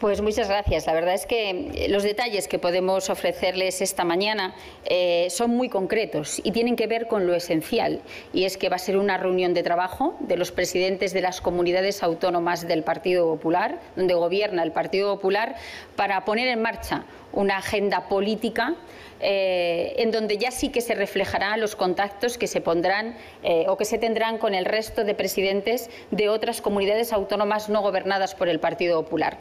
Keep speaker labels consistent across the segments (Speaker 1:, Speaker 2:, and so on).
Speaker 1: Pues muchas gracias. La verdad es que eh, los detalles que podemos ofrecerles esta mañana eh, son muy concretos y tienen que ver con lo esencial. Y es que va a ser una reunión de trabajo de los presidentes de las comunidades autónomas del Partido Popular, donde gobierna el Partido Popular, para poner en marcha una agenda política eh, en donde ya sí que se reflejarán los contactos que se pondrán o que se tendrán con el resto de presidentes de otras comunidades autónomas no gobernadas por el Partido Popular.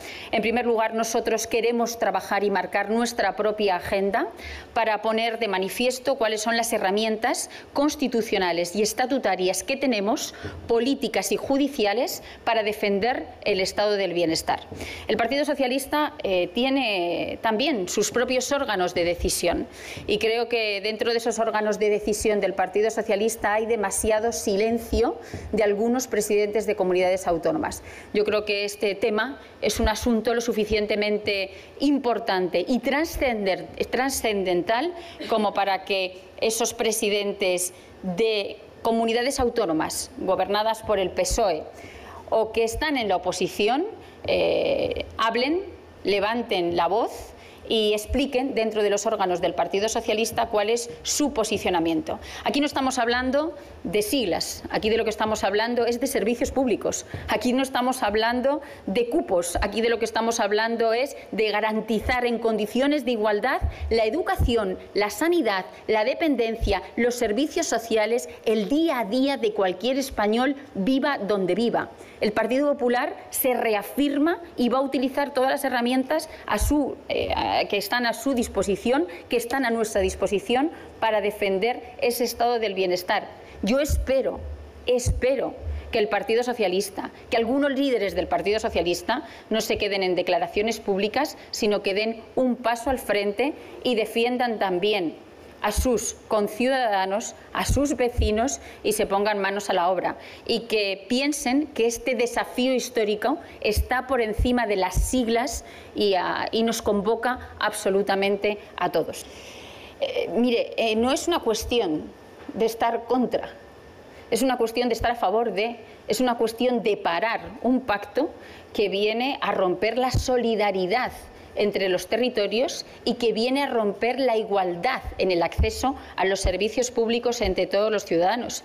Speaker 1: Primer lugar, nosotros queremos trabajar y marcar nuestra propia agenda para poner de manifiesto cuáles son las herramientas constitucionales y estatutarias que tenemos, políticas y judiciales, para defender el estado del bienestar. El Partido Socialista eh, tiene también sus propios órganos de decisión y creo que dentro de esos órganos de decisión del Partido Socialista hay demasiado silencio de algunos presidentes de comunidades autónomas. Yo creo que este tema es un asunto lo suficientemente importante y trascendental como para que esos presidentes de comunidades autónomas gobernadas por el PSOE o que están en la oposición eh, hablen, levanten la voz y expliquen dentro de los órganos del Partido Socialista cuál es su posicionamiento. Aquí no estamos hablando de siglas, aquí de lo que estamos hablando es de servicios públicos, aquí no estamos hablando de cupos, aquí de lo que estamos hablando es de garantizar en condiciones de igualdad la educación, la sanidad, la dependencia, los servicios sociales, el día a día de cualquier español viva donde viva. El Partido Popular se reafirma y va a utilizar todas las herramientas a su, eh, que están a su disposición, que están a nuestra disposición para defender ese estado del bienestar. Yo espero, espero que el Partido Socialista, que algunos líderes del Partido Socialista no se queden en declaraciones públicas, sino que den un paso al frente y defiendan también a sus conciudadanos, a sus vecinos y se pongan manos a la obra. Y que piensen que este desafío histórico está por encima de las siglas y, nos convoca absolutamente a todos. Eh, mire, eh, no es una cuestión de estar contra, es una cuestión de estar a favor de, es una cuestión de parar un pacto que viene a romper la solidaridad entre los territorios y que viene a romper la igualdad en el acceso a los servicios públicos entre todos los ciudadanos.